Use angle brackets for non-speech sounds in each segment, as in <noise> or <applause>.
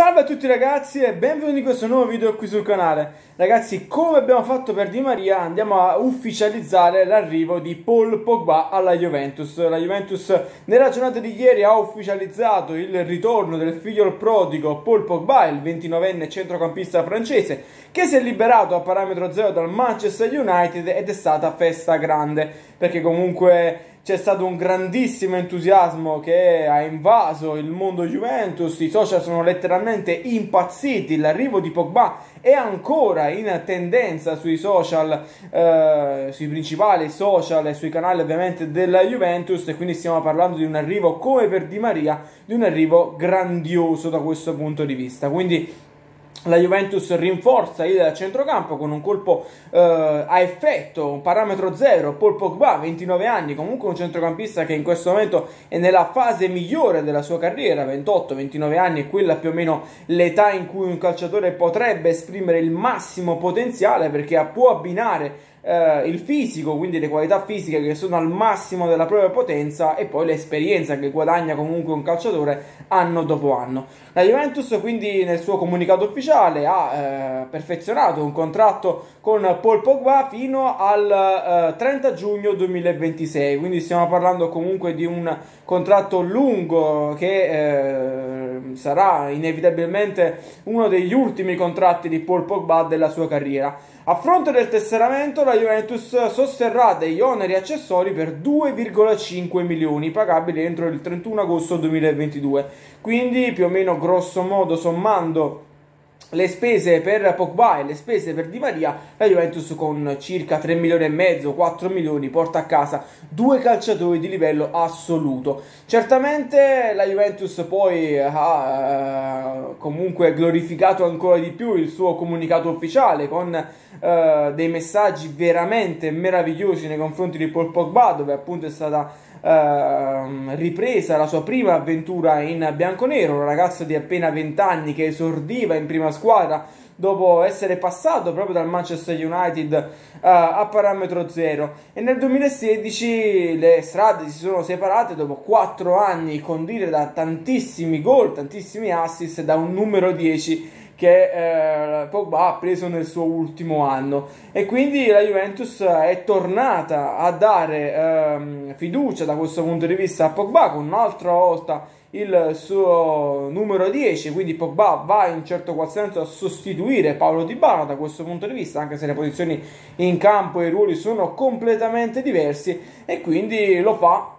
Salve a tutti ragazzi e benvenuti in questo nuovo video qui sul canale. Ragazzi come abbiamo fatto per Di Maria andiamo a ufficializzare l'arrivo di Paul Pogba alla Juventus. La Juventus nella giornata di ieri ha ufficializzato il ritorno del figlio prodigo Paul Pogba Il 29enne centrocampista francese che si è liberato a parametro zero dal Manchester United ed è stata festa grande Perché comunque c'è stato un grandissimo entusiasmo che ha invaso il mondo Juventus, i social sono letteralmente impazziti, l'arrivo di Pogba è ancora in tendenza sui social, eh, sui principali social e sui canali ovviamente della Juventus e quindi stiamo parlando di un arrivo come per Di Maria, di un arrivo grandioso da questo punto di vista. Quindi la Juventus rinforza il centrocampo con un colpo eh, a effetto, un parametro zero, Paul Pogba, 29 anni, comunque un centrocampista che in questo momento è nella fase migliore della sua carriera, 28-29 anni, è quella più o meno l'età in cui un calciatore potrebbe esprimere il massimo potenziale perché può abbinare eh, il fisico, quindi le qualità fisiche che sono al massimo della propria potenza e poi l'esperienza che guadagna comunque un calciatore anno dopo anno. La Juventus quindi nel suo comunicato ufficiale ha eh, perfezionato un contratto con Paul Pogba fino al eh, 30 giugno 2026, quindi stiamo parlando comunque di un contratto lungo che eh, sarà inevitabilmente uno degli ultimi contratti di Paul Pogba della sua carriera. A fronte del tesseramento, la Juventus sosterrà degli oneri accessori per 2,5 milioni pagabili entro il 31 agosto 2022. Quindi, più o meno grosso modo, sommando le spese per Pogba e le spese per Di Maria, la Juventus con circa 3 milioni e mezzo, 4 milioni porta a casa due calciatori di livello assoluto. Certamente la Juventus poi ha eh, comunque glorificato ancora di più il suo comunicato ufficiale con eh, dei messaggi veramente meravigliosi nei confronti di Paul Pogba, dove appunto è stata Uh, ripresa la sua prima avventura in bianconero, un ragazzo di appena 20 anni che esordiva in prima squadra dopo essere passato proprio dal Manchester United uh, a parametro zero. E nel 2016 le strade si sono separate dopo 4 anni condite da tantissimi gol, tantissimi assist da un numero 10 che eh, Pogba ha preso nel suo ultimo anno. E quindi la Juventus è tornata a dare ehm, fiducia da questo punto di vista a Pogba. Con un'altra volta il suo numero 10 quindi Pogba va in certo qual senso a sostituire Paolo Di Bala da questo punto di vista anche se le posizioni in campo e i ruoli sono completamente diversi. E quindi lo fa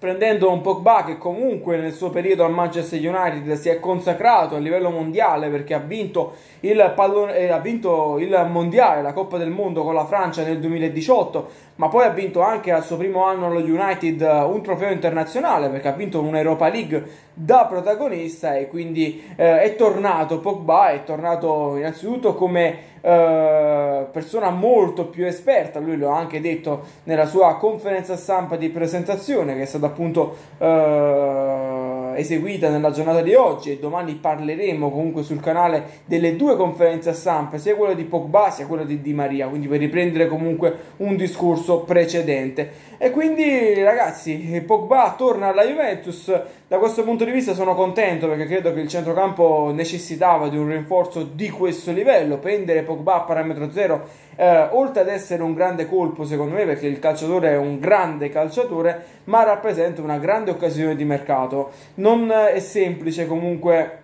prendendo un Pogba che comunque nel suo periodo al Manchester United si è consacrato a livello mondiale perché ha vinto il, pallone, eh, ha vinto il mondiale, la Coppa del Mondo con la Francia nel 2018, ma poi ha vinto anche al suo primo anno allo United un trofeo internazionale perché ha vinto un'Europa League da protagonista e quindi eh, è tornato Pogba, è tornato innanzitutto come eh, persona molto più esperta, lui lo ha anche detto nella sua conferenza stampa di presentazione che è stata appunto eh, eseguita nella giornata di oggi e domani parleremo comunque sul canale delle due conferenze stampa, sia quella di Pogba sia quella di Di Maria, quindi per riprendere comunque un discorso precedente. E quindi ragazzi, Pogba torna alla Juventus, da questo punto di vista sono contento perché credo che il centrocampo necessitava di un rinforzo di questo livello, prendere Pogba a parametro zero, eh, oltre ad essere un grande colpo secondo me perché il calciatore è un grande calciatore, ma rappresenta una grande occasione di mercato. Non è semplice comunque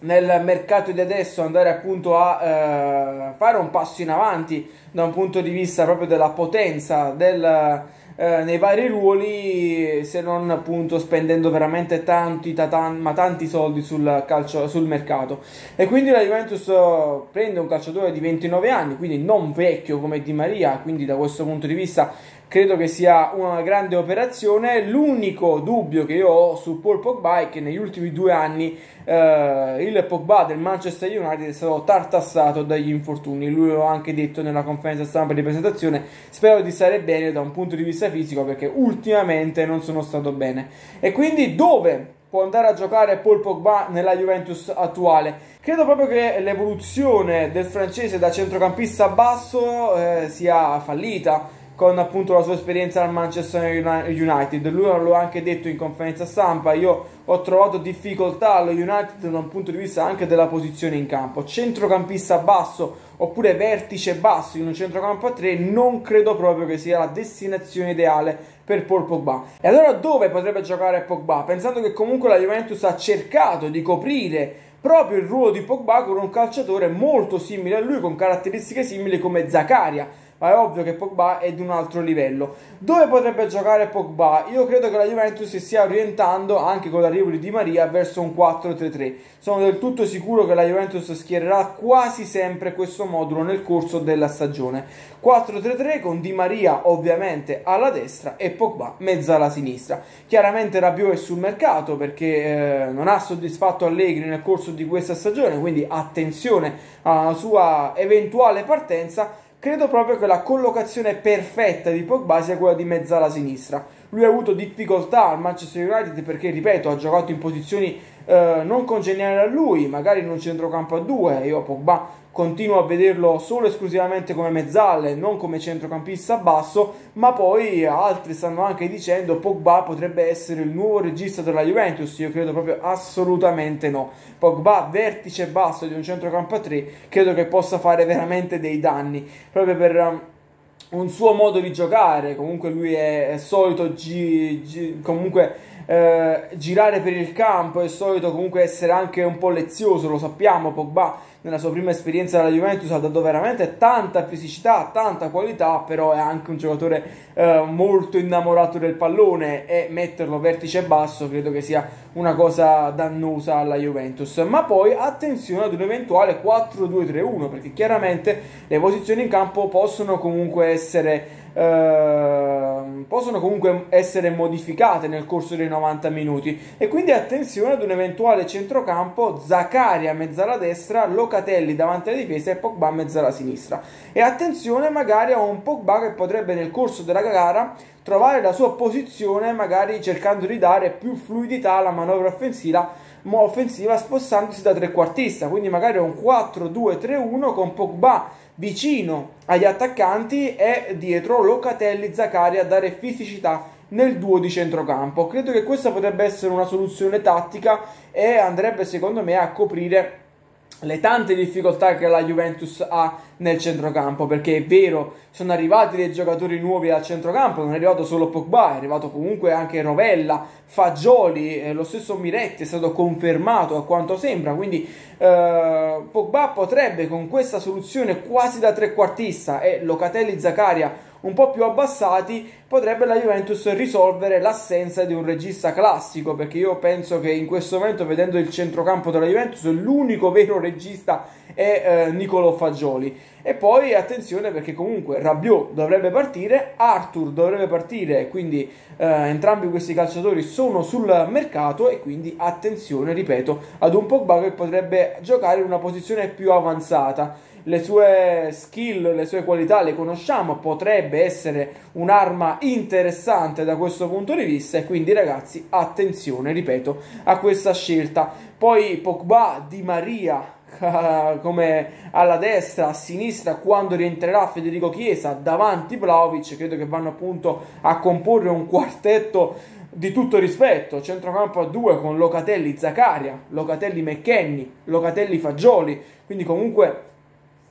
nel mercato di adesso andare appunto a eh, fare un passo in avanti da un punto di vista proprio della potenza del eh, nei vari ruoli se non appunto spendendo veramente tanti, tatan, ma tanti soldi sul, calcio, sul mercato e quindi la Juventus eh, prende un calciatore di 29 anni quindi non vecchio come Di Maria quindi da questo punto di vista credo che sia una grande operazione. L'unico dubbio che io ho su Paul Pogba è che negli ultimi due anni eh, il Pogba del Manchester United è stato tartassato dagli infortuni. Lui lo ha anche detto nella conferenza stampa di presentazione. Spero di stare bene da un punto di vista fisico perché ultimamente non sono stato bene. E quindi dove può andare a giocare Paul Pogba nella Juventus attuale? Credo proprio che l'evoluzione del francese da centrocampista basso eh, sia fallita con appunto la sua esperienza al Manchester United. Lui lo ha anche detto in conferenza stampa, io ho trovato difficoltà allo United da un punto di vista anche della posizione in campo. Centrocampista basso oppure vertice basso in un centrocampo a 3 non credo proprio che sia la destinazione ideale per Paul Pogba. E allora dove potrebbe giocare Pogba? Pensando che comunque la Juventus ha cercato di coprire proprio il ruolo di Pogba con un calciatore molto simile a lui, con caratteristiche simili come Zaccaria ma è ovvio che Pogba è di un altro livello. Dove potrebbe giocare Pogba? Io credo che la Juventus si stia orientando anche con l'arrivo di Di Maria verso un 4-3-3. Sono del tutto sicuro che la Juventus schiererà quasi sempre questo modulo nel corso della stagione. 4-3-3 con Di Maria ovviamente alla destra e Pogba mezza alla sinistra. Chiaramente Rabiot è sul mercato perché eh, non ha soddisfatto Allegri nel corso di questa stagione, quindi attenzione alla sua eventuale partenza Credo proprio che la collocazione perfetta di Pogba sia quella di mezzala sinistra. Lui ha avuto difficoltà al Manchester United perché, ripeto, ha giocato in posizioni eh, non congeniali a lui, magari in un centrocampo a due. Io Pogba continuo a vederlo solo e esclusivamente come mezzale, non come centrocampista basso, ma poi altri stanno anche dicendo Pogba potrebbe essere il nuovo regista della Juventus, io credo proprio assolutamente no. Pogba vertice basso di un centrocampo a 3 credo che possa fare veramente dei danni, proprio per um, un suo modo di giocare, comunque lui è, è solito gi, gi, comunque eh, girare per il campo, è solito comunque essere anche un po' lezioso, lo sappiamo, Pogba nella sua prima esperienza alla Juventus ha dato veramente tanta fisicità, tanta qualità, però è anche un giocatore eh, molto innamorato del pallone e metterlo vertice basso credo che sia una cosa dannosa alla Juventus. Ma poi attenzione ad un eventuale 4-2-3-1 perché chiaramente le posizioni in campo possono comunque essere Ehm, possono comunque essere modificate nel corso dei 90 minuti. E quindi attenzione ad un eventuale centrocampo Zaccaria mezzala destra, Locatelli davanti alla difesa e Pogba mezzala sinistra. E attenzione magari a un Pogba che potrebbe nel corso della gara trovare la sua posizione magari cercando di dare più fluidità alla manovra offensiva offensiva spostandosi da trequartista. Quindi magari un 4-2-3-1 con Pogba vicino agli attaccanti e dietro Locatelli Zaccaria a dare fisicità nel duo di centrocampo. Credo che questa potrebbe essere una soluzione tattica e andrebbe secondo me a coprire le tante difficoltà che la Juventus ha nel centrocampo perché è vero sono arrivati dei giocatori nuovi al centrocampo non è arrivato solo Pogba è arrivato comunque anche Rovella Fagioli eh, lo stesso Miretti è stato confermato a quanto sembra quindi eh, Pogba potrebbe con questa soluzione quasi da trequartista e Locatelli Zaccaria un po' più abbassati, potrebbe la Juventus risolvere l'assenza di un regista classico, perché io penso che in questo momento, vedendo il centrocampo della Juventus, l'unico vero regista è eh, Nicolo Fagioli. E poi attenzione perché comunque Rabiot dovrebbe partire, Arthur dovrebbe partire, quindi eh, entrambi questi calciatori sono sul mercato e quindi attenzione, ripeto, ad un Pogba che potrebbe giocare in una posizione più avanzata le sue skill, le sue qualità le conosciamo, potrebbe essere un'arma interessante da questo punto di vista e quindi ragazzi attenzione, ripeto, a questa scelta. Poi Pogba, Di Maria <laughs> come alla destra, a sinistra quando rientrerà Federico Chiesa davanti Vlaovic, credo che vanno appunto a comporre un quartetto di tutto rispetto, centrocampo a due con Locatelli Zaccaria, Locatelli McKenny, Locatelli Fagioli, quindi comunque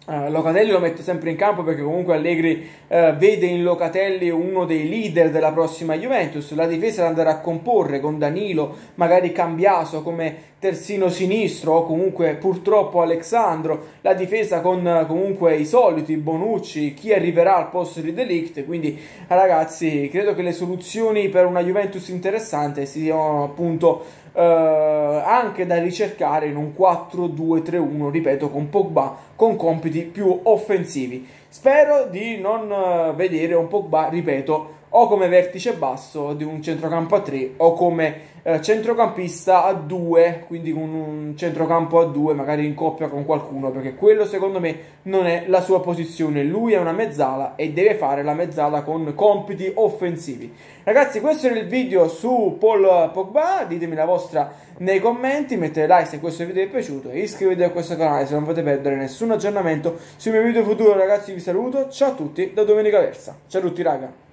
Uh, Locatelli lo metto sempre in campo perché comunque Allegri uh, vede in Locatelli uno dei leader della prossima Juventus. La difesa da andare a comporre con Danilo, magari Cambiaso come terzino sinistro o comunque purtroppo Alexandro. La difesa con uh, comunque i soliti Bonucci, chi arriverà al posto di Delict. Quindi ragazzi, credo che le soluzioni per una Juventus interessante siano appunto eh, anche da ricercare in un 4-2-3-1, ripeto, con Pogba con compiti più offensivi. Spero di non uh, vedere un Pogba, ripeto, o come vertice basso di un centrocampo a 3 o come eh, centrocampista a due, quindi con un centrocampo a due, magari in coppia con qualcuno, perché quello secondo me non è la sua posizione. Lui è una mezzala e deve fare la mezzala con compiti offensivi. Ragazzi, questo era il video su Paul Pogba, ditemi la vostra nei commenti, mettete like se questo video vi è piaciuto e iscrivetevi a questo canale se non volete perdere nessun aggiornamento sui miei video futuri. Ragazzi, vi saluto, ciao a tutti da Domenica Versa. Ciao a tutti, raga.